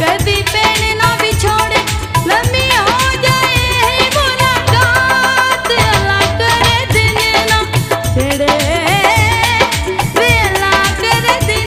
கதிப்பேனே